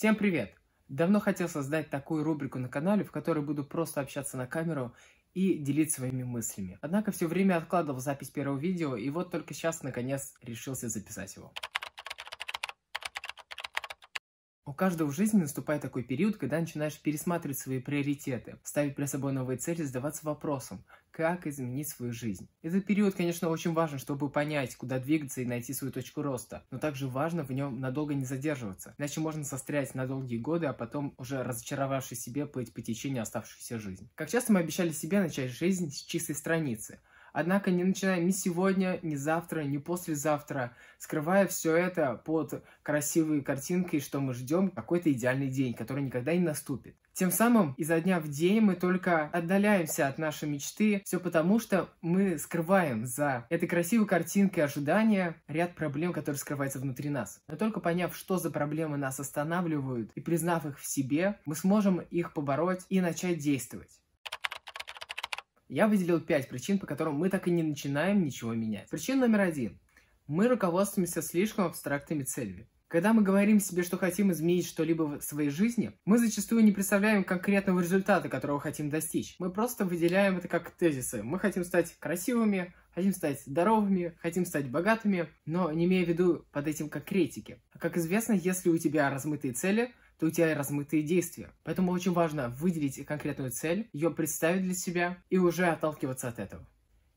Всем привет! Давно хотел создать такую рубрику на канале, в которой буду просто общаться на камеру и делиться своими мыслями. Однако все время откладывал запись первого видео, и вот только сейчас наконец решился записать его. У каждого в жизни наступает такой период, когда начинаешь пересматривать свои приоритеты, ставить перед собой новые цели, задаваться вопросом, как изменить свою жизнь. Этот период, конечно, очень важен, чтобы понять, куда двигаться и найти свою точку роста, но также важно в нем надолго не задерживаться, иначе можно застрять на долгие годы, а потом, уже разочаровавшись себе, плыть по течению оставшейся жизни. Как часто мы обещали себе начать жизнь с чистой страницы, Однако не начиная ни сегодня, ни завтра, ни послезавтра, скрывая все это под красивой картинкой, что мы ждем какой-то идеальный день, который никогда не наступит. Тем самым изо дня в день мы только отдаляемся от нашей мечты, все потому, что мы скрываем за этой красивой картинкой ожидания ряд проблем, которые скрываются внутри нас. Но только поняв, что за проблемы нас останавливают, и признав их в себе, мы сможем их побороть и начать действовать. Я выделил 5 причин, по которым мы так и не начинаем ничего менять. Причина номер один. Мы руководствуемся слишком абстрактными целями. Когда мы говорим себе, что хотим изменить что-либо в своей жизни, мы зачастую не представляем конкретного результата, которого хотим достичь. Мы просто выделяем это как тезисы. Мы хотим стать красивыми, хотим стать здоровыми, хотим стать богатыми, но не имея в виду под этим конкретики. А как известно, если у тебя размытые цели, то у тебя размытые действия. Поэтому очень важно выделить конкретную цель, ее представить для себя и уже отталкиваться от этого.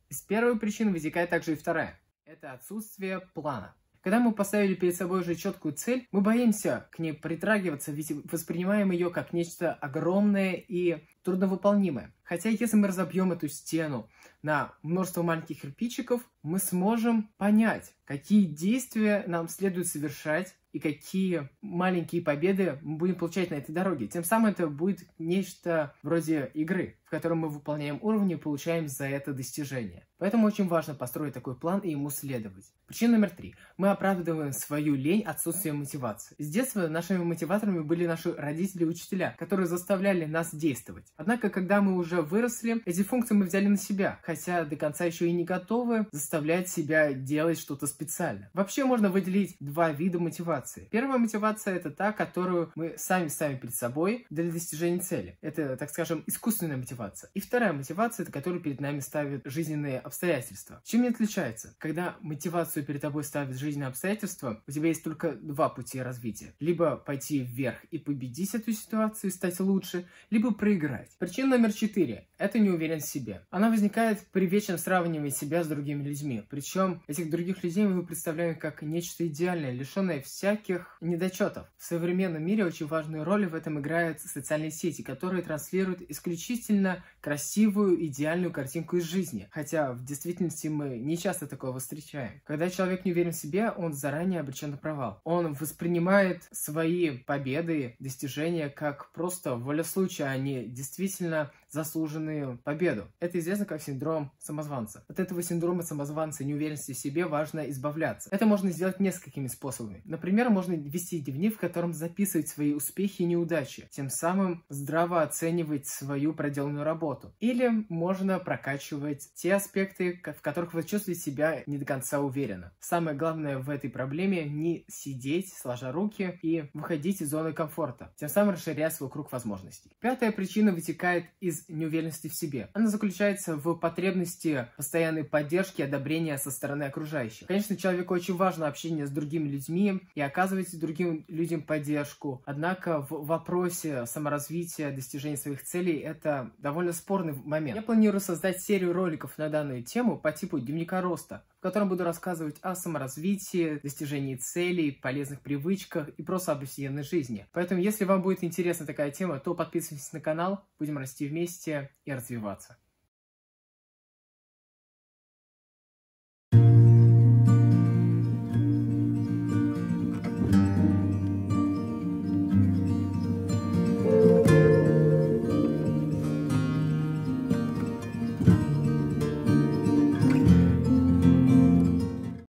Из первой причины вытекает также и вторая. Это отсутствие плана. Когда мы поставили перед собой уже четкую цель, мы боимся к ней притрагиваться, ведь воспринимаем ее как нечто огромное и трудновыполнимое. Хотя если мы разобьем эту стену на множество маленьких кирпичиков, мы сможем понять, какие действия нам следует совершать и какие маленькие победы мы будем получать на этой дороге. Тем самым это будет нечто вроде игры, в котором мы выполняем уровни и получаем за это достижение. Поэтому очень важно построить такой план и ему следовать. Причина номер три. Мы оправдываем свою лень отсутствием мотивации. С детства нашими мотиваторами были наши родители и учителя, которые заставляли нас действовать. Однако, когда мы уже выросли, эти функции мы взяли на себя, хотя до конца еще и не готовы заставлять себя делать что-то специально. Вообще можно выделить два вида мотивации. Первая мотивация это та, которую мы сами ставим перед собой для достижения цели. Это, так скажем, искусственная мотивация. И вторая мотивация, это которую перед нами ставят жизненные обстоятельства. Чем не отличается? Когда мотивацию перед тобой ставят жизненные обстоятельства, у тебя есть только два пути развития. Либо пойти вверх и победить эту ситуацию и стать лучше, либо проиграть. Причина номер четыре – это неуверенность в себе. Она возникает при вечном сравнивании себя с другими людьми. Причем этих других людей мы представляем как нечто идеальное, лишенное всяких недочетов. В современном мире очень важную роль в этом играют социальные сети, которые транслируют исключительно красивую, идеальную картинку из жизни. Хотя в действительности мы не часто такого встречаем. Когда человек не уверен в себе, он заранее обречен на провал. Он воспринимает свои победы, достижения как просто воля случая, а не действительно заслуженную победу. Это известно как синдром самозванца. От этого синдрома самозванца и неуверенности в себе важно избавляться. Это можно сделать несколькими способами. Например, можно вести дневник, в котором записывать свои успехи и неудачи, тем самым здраво оценивать свою проделанную работу. Или можно прокачивать те аспекты, в которых вы чувствуете себя не до конца уверенно. Самое главное в этой проблеме не сидеть, сложа руки и выходить из зоны комфорта, тем самым расширяя свой круг возможностей. Пятая причина вытекает из неуверенности в себе. Она заключается в потребности постоянной поддержки и одобрения со стороны окружающих. Конечно, человеку очень важно общение с другими людьми и оказывать другим людям поддержку. Однако в вопросе саморазвития, достижения своих целей это довольно спорный момент. Я планирую создать серию роликов на данную тему по типу дневника роста, котором буду рассказывать о саморазвитии, достижении целей, полезных привычках и просто об повседневной жизни. Поэтому, если вам будет интересна такая тема, то подписывайтесь на канал, будем расти вместе и развиваться.